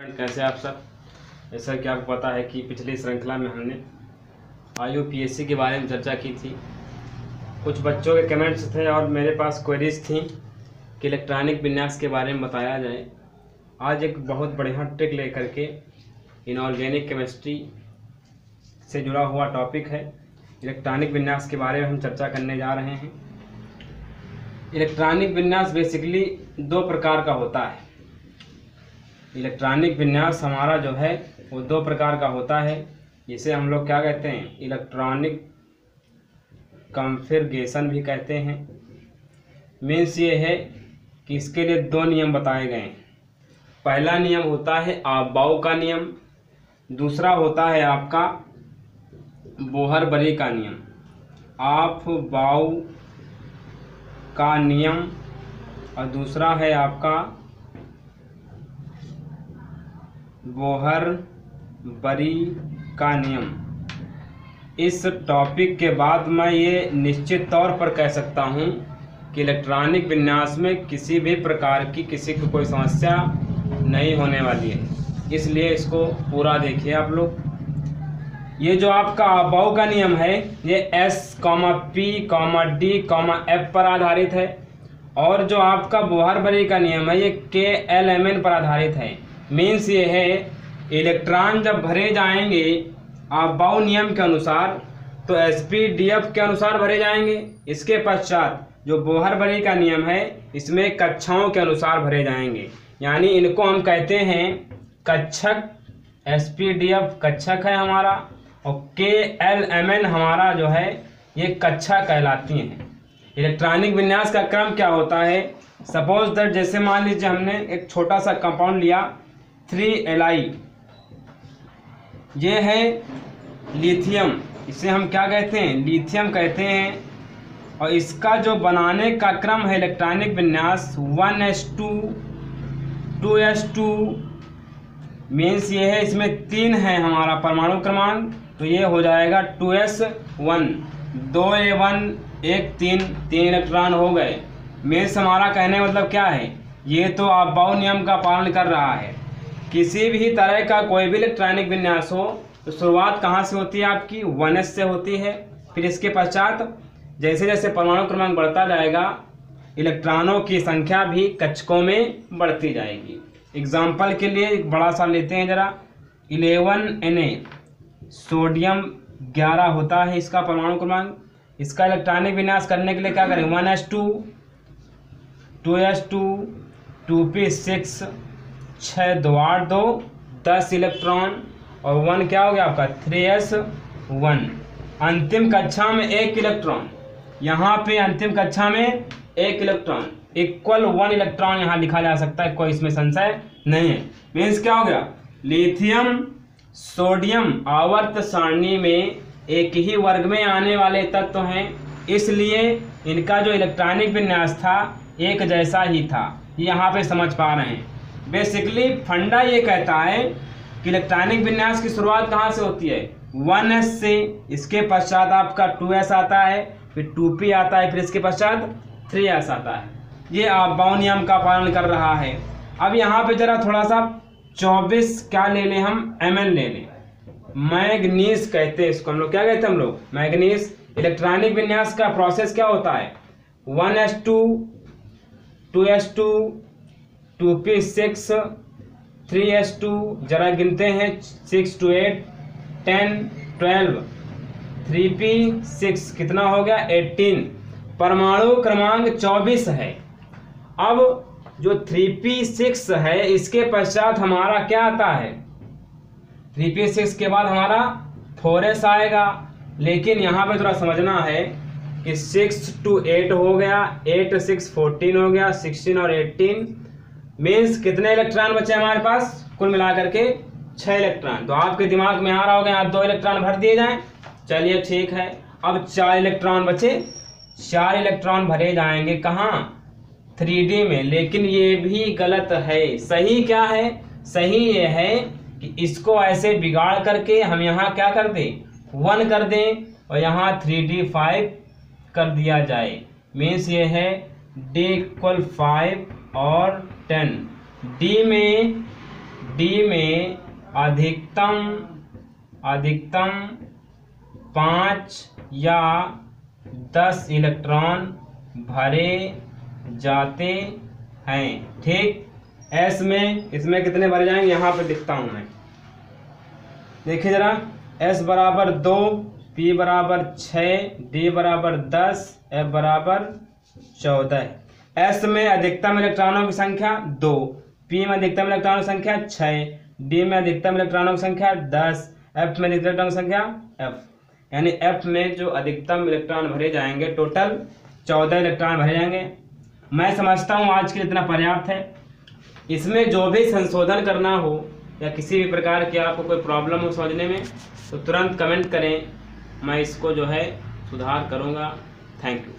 कैसे आप सब? जैसा कि आपको पता है कि पिछली श्रृंखला में हमने आई के बारे में चर्चा की थी। कुछ बच्चों के कमेंट्स थे और मेरे पास क्वेरीज थी कि इलेक्ट्रॉनिक विन्यास के बारे में बताया जाए। आज एक बहुत बढ़िया ट्रिक लेकर के इनऑर्गेनिक केमिस्ट्री से जुड़ा हुआ टॉपिक है। इलेक्ट्रॉनिक विन्यास के बारे में हम चर्चा करने जा रहे हैं। इलेक्ट्रॉनिक विन्यास बेसिकली दो प्रकार का होता है। इलेक्ट्रॉनिक विन्यास हमारा जो है, वो दो प्रकार का होता है। जिसे हम लोग क्या कहते हैं? इलेक्ट्रॉनिक कॉन्फ़िगरेशन भी कहते हैं। मीन्स ये है कि इसके लिए दो नियम बताए गए हैं। पहला नियम होता है आप बाऊ का नियम, दूसरा होता है आपका बोहर बरी का नियम। आप बाऊ का नियम और दूसरा है आपका बोहर बरी का नियम। इस टॉपिक के बाद मैं ये निश्चित तौर पर कह सकता हूँ कि इलेक्ट्रॉनिक विन्यास में किसी भी प्रकार की किसी को कोई समस्या नहीं होने वाली है। इसलिए इसको पूरा देखिए आप लोग। ये जो आपका अबाउ का नियम है, ये S comma P comma D comma F पर आधारित है। और जो आपका बोहर बरी का नियम है, ये के एल एम एन पर आधारित है। मीन्स ये है इलेक्ट्रॉन जब भरे जाएँगे अबाउ नियम के अनुसार तो एस पी डी एफ़ के अनुसार भरे जाएँगे। इसके पश्चात जो बोहर बरी का नियम है, इसमें कक्षाओं के अनुसार भरे जाएँगे। यानी इनको हम कहते हैं कक्षक एस पी डी एफ़ कक्षक है हमारा, और के एल एम एन हमारा जो है, ये कक्षा कहलाती हैं। इलेक्ट्रॉनिक विन्यास का क्रम क्या होता है? सपोज़ दैट जैसे मान लीजिए हमने एक छोटा सा कंपाउंड लिया थ्री एल आई ये है लिथियम इसे हम क्या कहते हैं? लिथियम कहते हैं। और इसका जो बनाने का क्रम है इलेक्ट्रॉनिक विन्यास one S two two S two means ये है, इसमें तीन है हमारा परमाणु क्रमांक तो ये हो जाएगा टू एस वन दो ए वन एक तीन तीन इलेक्ट्रॉन हो गए। मीन्स हमारा कहने मतलब क्या है? ये तो आप बाउ नियम का पालन कर रहा है। किसी भी तरह का कोई भी इलेक्ट्रॉनिक विन्यास हो तो शुरुआत कहाँ से होती है आपकी? वन एस से होती है। फिर इसके पश्चात जैसे जैसे परमाणु क्रमांक बढ़ता जाएगा, इलेक्ट्रॉनों की संख्या भी कक्षकों में बढ़ती जाएगी। एग्ज़ाम्पल के लिए बड़ा सा लेते हैं ज़रा। इलेवन एन ए, सोडियम ग्यारह होता है इसका परमाणु क्रमांक। इसका इलेक्ट्रॉनिक विन्यास करने के लिए क्या करें? One S two two S two two P six छः दो आठ दो, दस इलेक्ट्रॉन, और वन क्या हो गया आपका? Three S one. अंतिम कक्षा में एक इलेक्ट्रॉन। यहाँ पे अंतिम कक्षा में एक इलेक्ट्रॉन। इक्वल वन इलेक्ट्रॉन यहाँ लिखा जा सकता है, कोई इसमें संशय नहीं है। मीन्स क्या हो गया? लिथियम, सोडियम आवर्त सारणी में एक ही वर्ग में आने वाले तत्व हैं। इसलिए इनका जो इलेक्ट्रॉनिक विन्यास था, एक जैसा ही था। यहाँ पे समझ पा रहे हैं। बेसिकली फंडा ये कहता है कि इलेक्ट्रॉनिक विन्यास की शुरुआत कहाँ से होती है? वन एस से। इसके पश्चात आपका टू एस आता है, फिर टू पी आता है, फिर इसके पश्चात थ्री एस आता है। ये आप बाउ नियम का पालन कर रहा है। अब यहाँ पे जरा थोड़ा सा चौबीस क्या ले लें हम? एम ले लें। मैग्नीस कहते हैं इसको हम लोग। क्या कहते हैं हम लोग? मैग्नीस इलेक्ट्रॉनिक विन्यास का प्रोसेस क्या होता है? One S two two S two two P six three S two जरा गिनते हैं six two eight ten twelve three P six कितना हो गया? एट्टीन परमाणु क्रमांक चौबीस है। अब जो थ्री पी सिक्स है, इसके पश्चात हमारा क्या आता है? थ्री पी सिक्स के बाद हमारा फोर एस आएगा। लेकिन यहाँ पे थोड़ा समझना है कि सिक्स टू एट हो गया एट सिक्स फोर्टीन हो गया सिक्सटीन और एटीन मीन्स कितने इलेक्ट्रॉन बचे हमारे पास? कुल मिला करके छः इलेक्ट्रॉन तो आपके दिमाग में आ रहा होगा, यहाँ दो इलेक्ट्रॉन भर दिए जाएँ। चलिए ठीक है, अब चार इलेक्ट्रॉन बचे। चार इलेक्ट्रॉन भरे जाएँगे कहाँ? थ्री में। लेकिन ये भी गलत है। सही क्या है? सही ये है कि इसको ऐसे बिगाड़ करके हम यहाँ क्या कर दें? वन कर दें और यहाँ थ्री डी फाइव कर दिया जाए। मीन्स ये है डी इक्वल फाइव और टेन डी में डी में अधिकतम अधिकतम पाँच या दस इलेक्ट्रॉन भरे जाते हैं। ठीक? एस में, इसमें कितने भरे जाएँगे? यहाँ पे दिखता हूँ मैं। देखिए जरा एस बराबर दो पी बराबर छ डी बराबर दस एफ़ बराबर चौदह। एस में अधिकतम इलेक्ट्रॉनों की संख्या दो पी में अधिकतम इलेक्ट्रॉनों की संख्या छः डी में अधिकतम इलेक्ट्रॉनों की संख्या दस एफ़ में अधिकतम इलेक्ट्रॉन की संख्या एफ़ यानी एफ़ में जो अधिकतम इलेक्ट्रॉन भरे जाएँगे, टोटल चौदह इलेक्ट्रॉन भरे जाएँगे। मैं समझता हूँ आज के लिए इतना पर्याप्त है। इसमें जो भी संशोधन करना हो या किसी भी प्रकार की आपको कोई प्रॉब्लम हो समझने में तो तुरंत कमेंट करें। मैं इसको जो है सुधार करूँगा। Thank you.